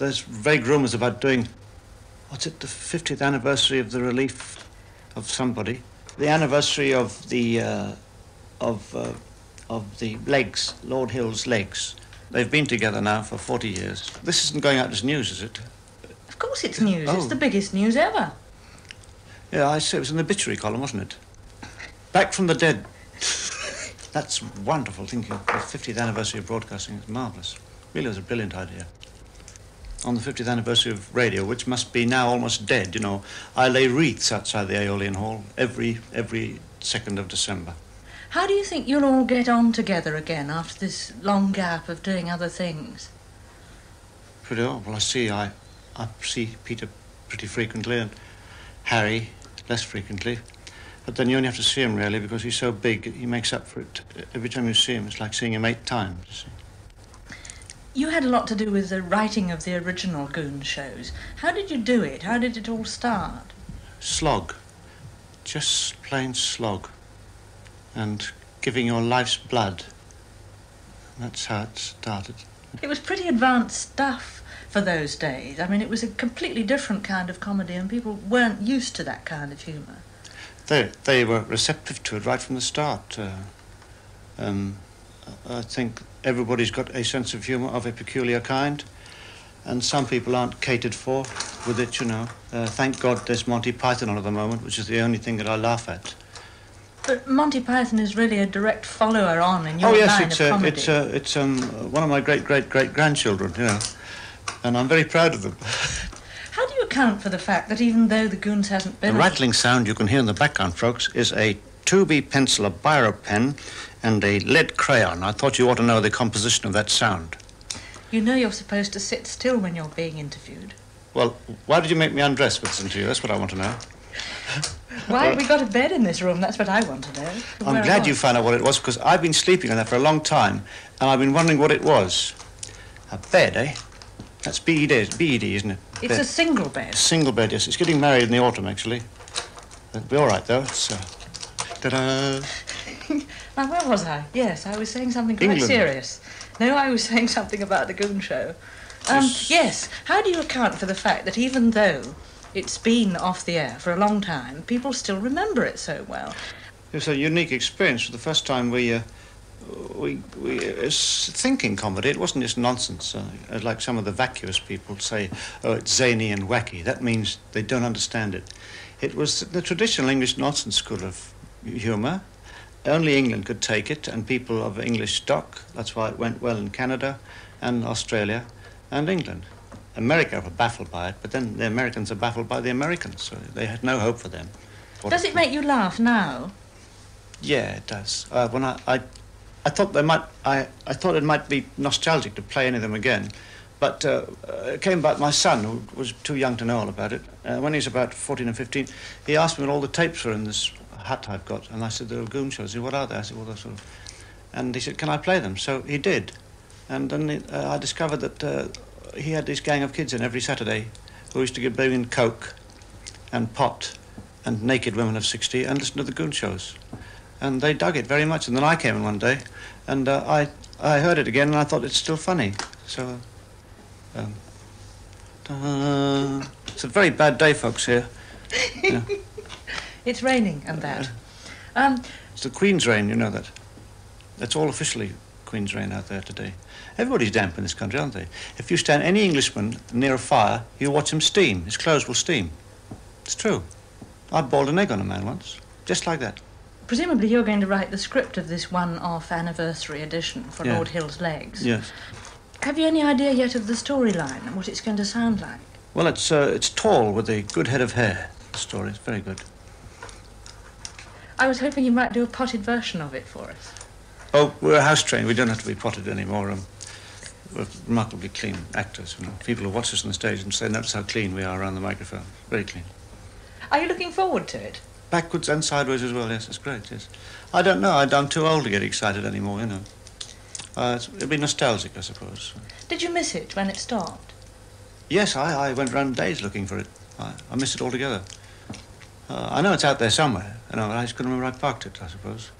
there's vague rumours about doing, what's it, the 50th anniversary of the relief of somebody, the anniversary of the uh, of uh, of the legs, Lord Hill's legs. They've been together now for 40 years. This isn't going out as news, is it? Of course it's news. Oh. It's the biggest news ever. Yeah, I see. It was an obituary column, wasn't it? Back from the dead. That's wonderful thinking. of The 50th anniversary of broadcasting is marvellous. Really was a brilliant idea. On the 50th anniversary of radio, which must be now almost dead, you know, I lay wreaths outside the Aeolian Hall every every second of December. How do you think you'll all get on together again after this long gap of doing other things? Pretty well. Well, I see. I, I see Peter pretty frequently, and Harry less frequently. But then you only have to see him really because he's so big. He makes up for it every time you see him. It's like seeing him eight times. You had a lot to do with the writing of the original Goon shows. How did you do it? How did it all start? Slog, just plain slog, and giving your life's blood. That's how it started. It was pretty advanced stuff for those days. I mean, it was a completely different kind of comedy, and people weren't used to that kind of humour. They they were receptive to it right from the start. Uh, um, I think everybody's got a sense of humour of a peculiar kind, and some people aren't catered for with it. You know. Uh, thank God there's Monty Python on at the moment, which is the only thing that I laugh at. But Monty Python is really a direct follower on in your oh yes, line it's of uh, comedy. it's uh, it's um, one of my great great great grandchildren. You know, and I'm very proud of them. How do you account for the fact that even though the Goons hasn't been The rattling sound you can hear in the background, folks, is a 2B pencil, a biro pen, and a lead crayon. I thought you ought to know the composition of that sound. you know you're supposed to sit still when you're being interviewed. Well, why did you make me undress for this interview? That's what I want to know. Why have we got a bed in this room? That's what I want to know. I'm Where glad you found out what it was because I've been sleeping on that for a long time and I've been wondering what it was. A bed, eh? That's BED, BED isn't it? It's Bed. a single bed. single bed, yes. It's getting married in the autumn, actually. It'll be all right, though. It's, uh, ta-da. Now, where was I? Yes, I was saying something quite England. serious. No, I was saying something about the Goon Show. Um, Yes. yes, how do you account for the fact that even though it's been off the air for a long time, people still remember it so well? It was a unique experience. For the first time, we, uh, we, we it was thinking comedy. It wasn't just nonsense, uh, like some of the vacuous people say. Oh, it's zany and wacky. That means they don't understand it. It was the traditional English nonsense school of humour. Only England could take it, and people of English stock. That's why it went well in Canada, and Australia, and England. America were baffled by it, but then the Americans are baffled by the Americans, so they had no hope for them. Does it make you laugh now? Yeah, it does. Uh, when I, I, I thought they might, I, I thought it might be nostalgic to play any of them again, but uh, uh, it came about my son, who was too young to know all about it. Uh, when he was about 14 or 15, he asked me what all the tapes were in this hut I've got, and I said, they're goon shows. He said, what are they? I said, well, they're sort of... And he said, can I play them? So he did. And then uh, I discovered that uh, he had this gang of kids in every Saturday who used to get bring in Coke and pot and naked women of 60 and listen to the goon shows and they dug it very much. And then I came in one day, and uh, I I heard it again, and I thought it's still funny. So, um, it's a very bad day, folks. Here, Yeah. It's raining and that. Um, it's the Queen's rain. You know that. That's all officially Queen's rain out there today. Everybody's damp in this country, aren't they? If you stand any Englishman near a fire, you watch him steam. His clothes will steam. It's true. I boiled an egg on a man once, just like that. presumably you're going to write the script of this one-off anniversary edition for Yeah. Lord Hill's Legs. Yes. Have you any idea yet of the storyline and what it's going to sound like? Well, it's uh, it's tall with a good head of hair. The story is very good. I was hoping you might do a potted version of it for us. Oh, we're house trained. We don't have to be potted anymore. Um, we're remarkably clean actors. You know, people who watch us on the stage and say, "Notice how clean we are around the microphone. Very clean." Are you looking forward to it? Backwards and sideways as well. Yes, it's great. Yes. I don't know. I- I'm too old to get excited anymore. You know. Uh, it'll be nostalgic, I suppose. Did you miss it when it stopped? Yes, I, I went round days looking for it. I, I missed it altogether. Uh, I know it's out there somewhere. You know, I just couldn't remember I parked it. I suppose.